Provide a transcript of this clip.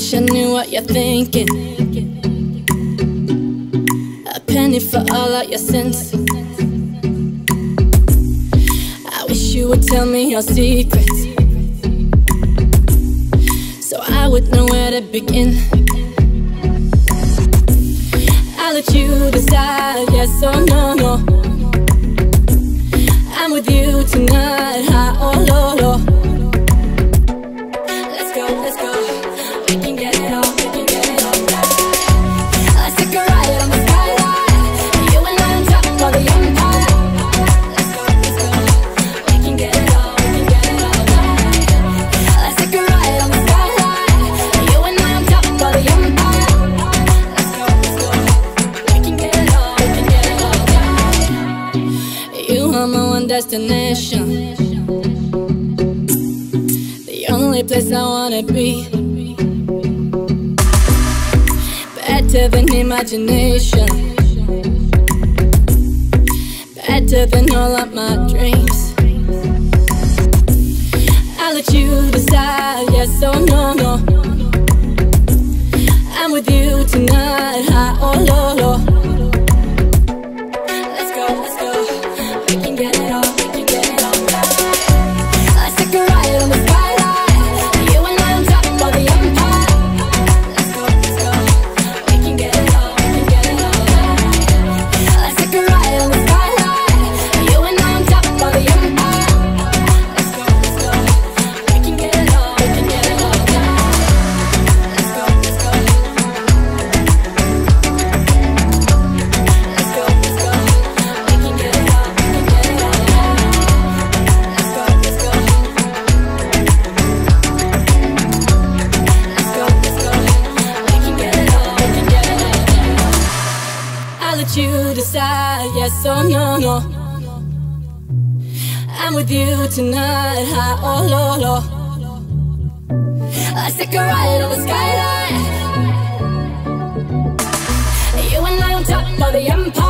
wish I knew what you're thinking. A penny for all of your sins. I wish you would tell me your secrets. So I would know where to begin. I'll let you decide, yes or no, no. I'm with you tonight. one destination. The only place I wanna be. Better than imagination. Better than all of my dreams. let you decide yes or no, no. I'm with you tonight, high or oh, low, low. I stick a ride on the skyline. You and I on top of the empire.